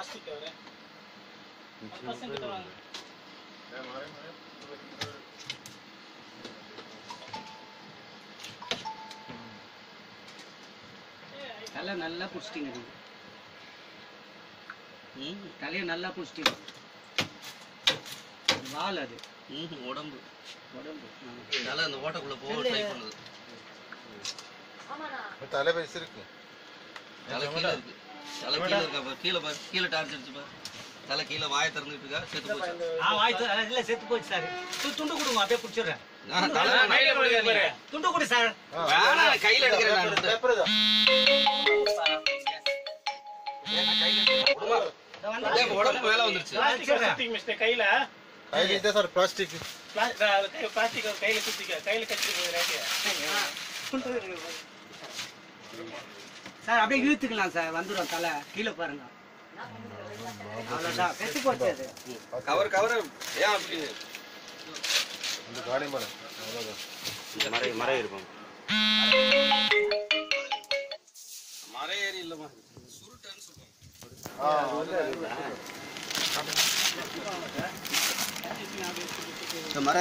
Plastic cover பசங்க கிட்ட வாங்க தலை நல்லா பிடிச்சிட்டிங்க. ம் தலையை நல்லா பிடிச்சிட்டிங்க. வால் அது. ம் உடம்பு. உடம்பு. தலை அந்த ஓட்டக்குள்ள போக ட்ரை பண்ணுது. தலை வயசு இருக்கு தலை கீழே இருக்கு. தலை கீழே இருக்கா பாரு கீழே பாரு கீழே டான்ஸ் அடிச்சு பாரு. தலை கீழே வாய திறந்துட்டு இருக்கா செத்து போச்சு. ஆ வாய் இல்ல செத்து போச்சு சார். து- துண்டு கொடுங்க அப்படியே பிடிச்சிடுறேன். நான் தலை கையில கொடுக்காதீங்க. துண்டு கொடு சார். வேணாம் கையில எடுக்கிறேன் நான் எடுத்து. ஏய், உங்க உடம்பு மேல வந்துருச்சு. பிளாஸ்டிக் மிஸ்டே கையில. பிளாஸ்டிக் கையில சுத்திக்க கையில கட்டிக்க சார் அப்படியே இழுத்துக்கலாம் சார். வந்துடும் தலை. கீழே பாருங்க. அவ்வளோதான் பெத்து போச்சு கவர் கவர். ஏன் அப்படி? மரம் அவ்வளோதான் மறை சுருட்டன்னு சொல்லுவாங்க. மறை